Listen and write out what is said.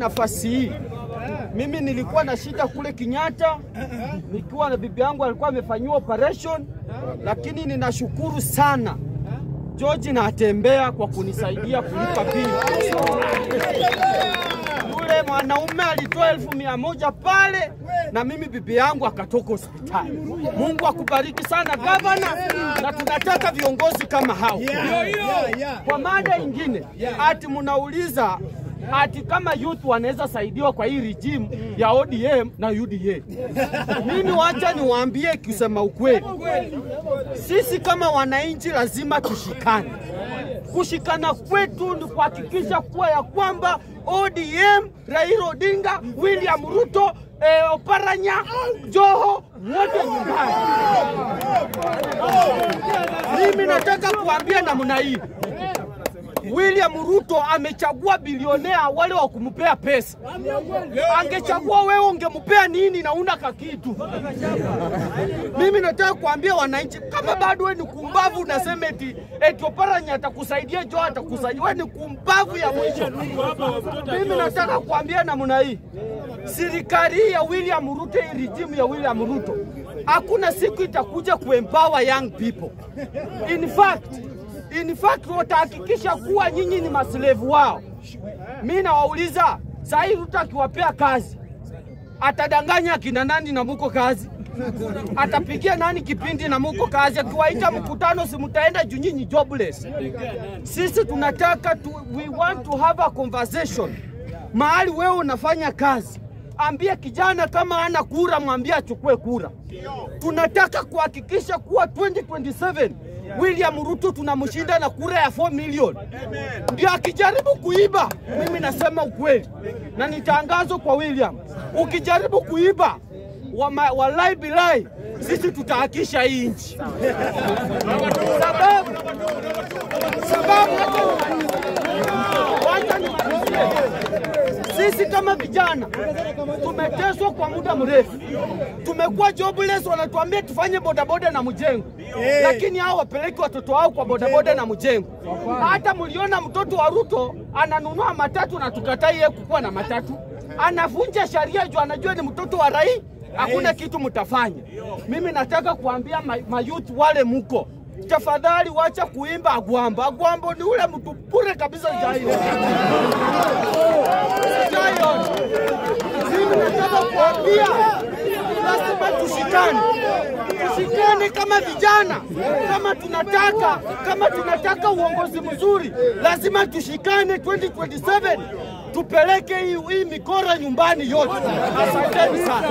Nafasi hii mimi nilikuwa na shida kule Kinyatta, nikiwa na bibi yangu alikuwa amefanyiwa operation, lakini ninashukuru sana George na atembea kwa kunisaidia kulipa bili. Yule mwanaume alitoa elfu mia moja pale na mimi bibi yangu akatoka hospitali. Mungu akubariki sana gavana, na tunataka viongozi kama hao. Kwa mada ingine, ati mnauliza ati kama youth wanaweza saidiwa kwa hii regime ya ODM na UDA. Mimi wacha niwaambie kusema ukweli, sisi kama wananchi lazima tushikane. Kushikana kwetu ni kuhakikisha kuwa ya kwamba ODM, Raila Odinga, William Ruto, eh, Oparanya, Joho wote nyumbani. Mimi nataka kuambia namna hii. William Ruto amechagua bilionea wale wa kumpea pesa. Angechagua wewe ungempea nini na una kakitu? Mimi nataka kuambia wananchi, kama bado wewe ni kumbavu, unasema eti eti Oparanya atakusaidia, Jo atakusaidia, wewe ni kumbavu ya mwisho. Mimi nataka kuambia namna hii, serikali ya William Ruto, hii ya William Ruto, hakuna siku itakuja kuempower young people. In fact, in fact watahakikisha kuwa nyinyi ni maslevu wao. Mi nawauliza saa hii Ruto akiwapea kazi atadanganya akina nani na muko kazi? Atapigia nani kipindi na muko kazi? Akiwaita mkutano, si mtaenda juu nyinyi jobless. Sisi tunataka tu, we want to have a conversation. Mahali wewe unafanya kazi, ambia kijana kama ana kura, mwambie achukue kura. Tunataka kuhakikisha kuwa 2027 William Ruto tunamshinda na kura ya 4 million. Ndio akijaribu kuiba, mimi nasema ukweli. Na ni tangazo kwa William, ukijaribu kuiba walai bilai, sisi tutahakisha hii nchi. Sababu sababu wacha nimalizie. Sisi kama vijana tumeteswa kwa muda mrefu, tumekuwa jobless, wanatuambia tufanye bodaboda na mjengo, lakini hao wapeleki watoto wao kwa bodaboda na mjengo. Hata mliona mtoto wa Ruto ananunua matatu na tukatai yeye kukuwa na matatu, anavunja sheria juu anajua ni mtoto wa rai, hakuna kitu mtafanya. Mimi nataka kuambia ma- wale muko. Tafadhali wacha kuimba agwambo. Agwambo ni ule mtu bure kabisa jayo Mimi kuambia lazima tushikane, tushikane kama vijana, kama tunataka kama tunataka uongozi mzuri, lazima tushikane 2027 tupeleke hii, hii mikora nyumbani yote. Asanteni sana.